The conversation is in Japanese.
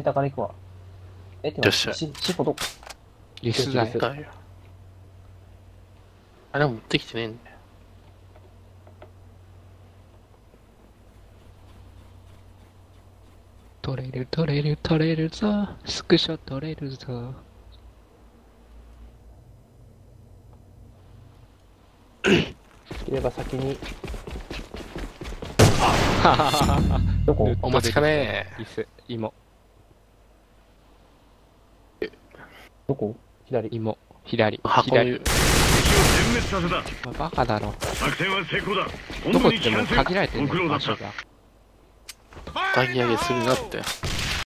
センターから行くわ。え、てよっしどこリスだよ。だよ。あれ持ってきてねえんだよ。取れる取れる取れるぞ。スクショ取れるぞ。できれば先に、どこ？お待ちかねリス、芋、どこ？左。芋、左、箱左。に、敵を全滅させたまあバカだろ。作戦は成功だどこ行っても限られてるご苦労だった場所が。抱き上げするなって。